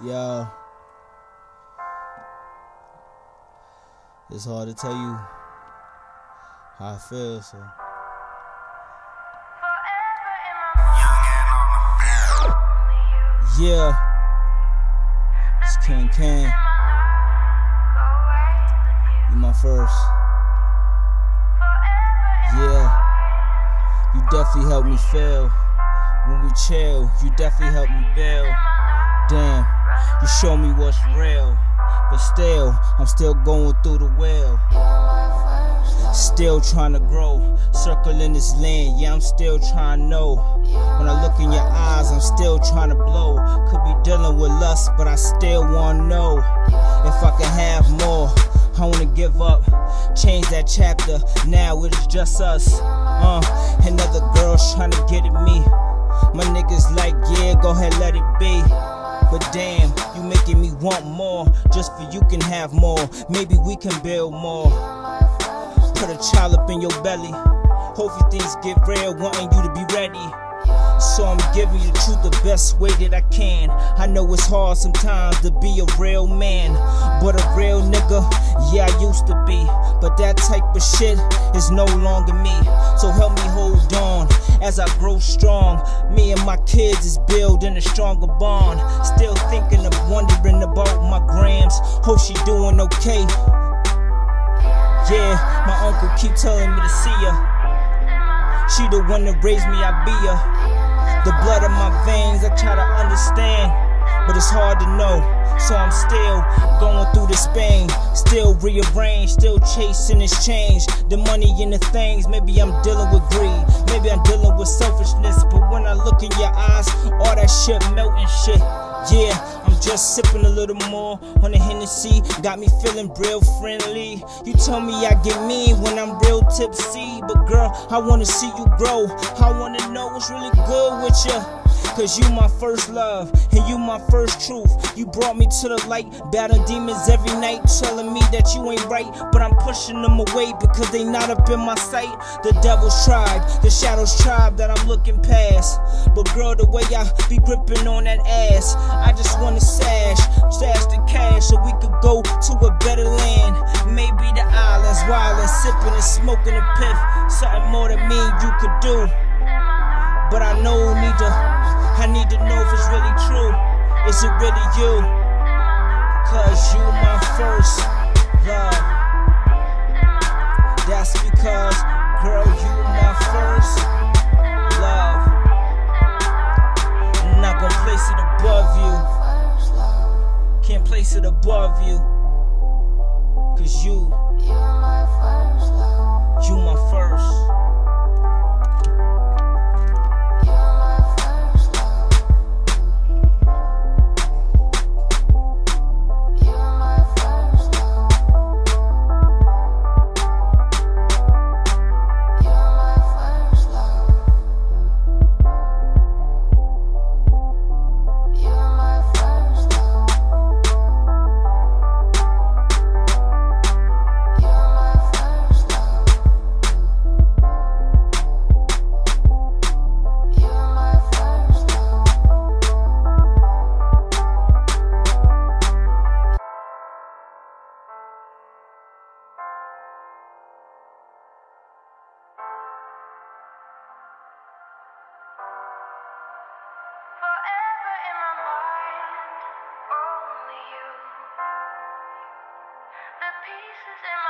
Yo. It's hard to tell you how I feel, so. Yeah. It's King King. You my first. Yeah. You definitely helped me feel. When we chill, you definitely helped me build. Damn, you show me what's real. But still, I'm still going through the well. Still trying to grow, circling this land, yeah, I'm still trying to know. When I look in your eyes, I'm still trying to blow. Could be dealing with lust, but I still wanna know if I can have more. I wanna give up, change that chapter. Now it's just us. Uh, and other girls trying to get at me. My niggas like, yeah, go ahead, let it be. But damn, want more. Just for you can have more. Maybe we can build more. Put a child up in your belly. Hopefully things get real, wanting you to be ready. So I'm giving you the truth the best way that I can. I know it's hard sometimes to be a real man, but a real nigga, yeah, I used to be. But that type of shit is no longer me. So help me hold on as I grow strong. Me and my kids is building a stronger bond. Still thinking of wondering about my grams. Hope she doing okay. Yeah, my uncle keep telling me to see her. She the one that raised me, I be her. The blood in my veins, I try to understand, but it's hard to know. So I'm still going through this pain, still rearrange, still chasing this change. The money and the things, maybe I'm dealing with greed, maybe I'm dealing with selfishness. But when I look in your eyes, all that shit melting shit. Yeah, I'm just sipping a little more on the Hennessy. Got me feeling real friendly. You tell me I get mean when I'm real tipsy. But girl, I wanna see you grow. I wanna know what's really good with you. Cause you my first love, and you my first truth. You brought me to the light, battling demons every night, telling me that you ain't right. But I'm pushing them away because they not up in my sight. The devil's tribe, the shadows tribe that I'm looking past. But girl, the way I be gripping on that ass, I just wanna sash, stash the cash so we could go to a better land. Maybe the islands, wildin', sipping and smoking a piff. Something more than me you could do. But I know need to, I need to know if it's really true. Is it really you? Because you my first love. That's because, girl, you my first love. I'm not gonna place it above you. Can't place it above you. Cause you, you my first. pieces in my